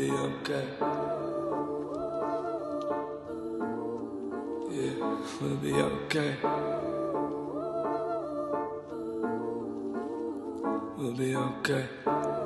be okay. Yeah, we'll be okay. We'll be okay.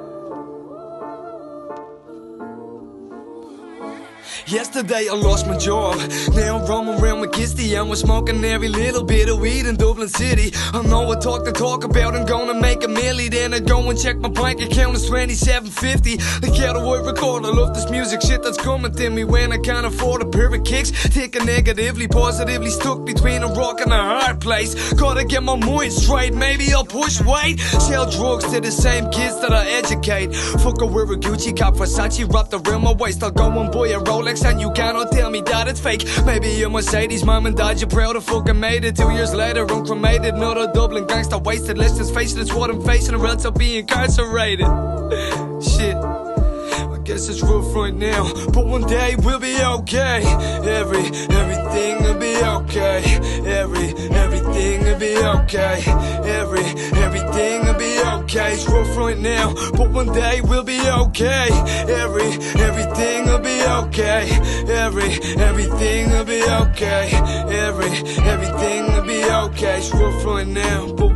Yesterday I lost my job. Now I'm roaming around with Kisty and we're smoking every little bit of weed in Dublin City. I know I talk to talk about I'm gonna make a milli. Then I go and check my bank account, it's 2750. Look out the word record, I love this music shit that's coming to me when I can't afford a pair of kicks. Thinking negatively, positively stuck between a rock and a hard place. Gotta get my mind straight, maybe I'll push weight. Sell drugs to the same kids that I educate. Fuck a wear a Gucci cap, Versace wrapped around my waist. I'll go and buy a Rolex and you cannot tell me that it's fake. Maybe a Mercedes, mom and dad, you're proud of fucking made it. Two years later, I'm cremated. Not a Dublin gangster wasted. Let's just face it, it's what I'm facing, or else I'll be incarcerated. Shit. I guess it's rough right now, but one day we'll be okay. Every, everything will be okay. Every, everything will be okay. Every, everything will be okay. It's rough right now, but one day we'll be okay. Every, everything okay. Every, everything will be okay. Every, everything will be okay. It's rough right now, but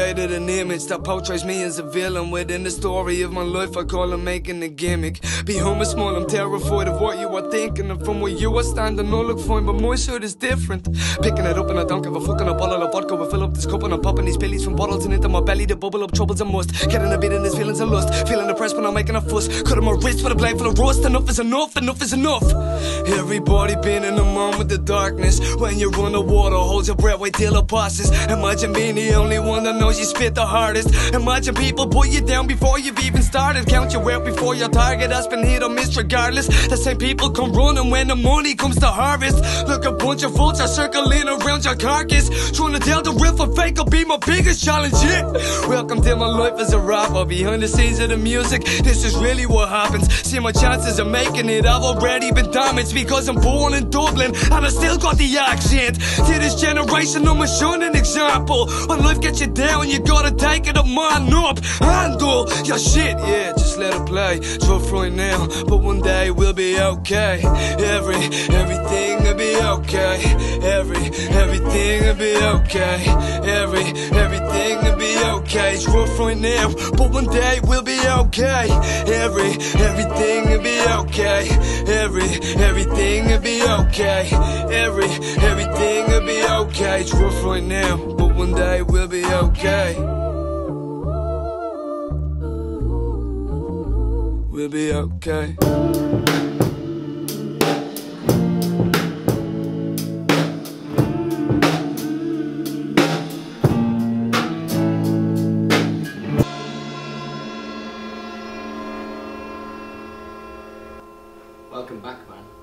created an image that portrays me as a villain within the story of my life. I call it making a gimmick. Be humble, small, I'm terrified of what you are thinking. And from where you are standing, all look fine, but my shirt is different. Picking it up and I don't give a fuck a bottle of vodka. I fill up this cup and I'm popping these pillies from bottles and into my belly to bubble up troubles and must. Getting a bit in this feelings of lust. Feeling depressed when I'm making a fuss. Cutting my wrist with a blade full of rust. Enough is enough, enough is enough. Everybody been in the moment with the darkness. When you're water, hold your breath, wait till it passes. Imagine being the only one that knows you spit the hardest. Imagine people put you down before you've even started. Count your wealth before your target has been hit or missed, regardless. The same people come running when the money comes to harvest. Look, a bunch of vultures circling around your carcass. Trying to tell the real from fake will be my biggest challenge, yeah. Welcome to my life as a rapper. Behind the scenes of the music, this is really what happens. See my chances of making it, I've already been damaged because I'm born in Dublin and I still got the accent. To this generation, I'm a shining example. When life gets you down, you gotta take it man up. Handle your shit, yeah, just let it play. Rough right now, but one day we'll be okay. Every, everything will be okay. Every, everything will be okay. Every, everything will be okay. It's rough right now, but one day we'll be okay. Every, everything will be okay. Every, everything will be okay. Every, everything okay. It's rough right now, but one day we'll be okay. We'll be okay. Welcome back, man.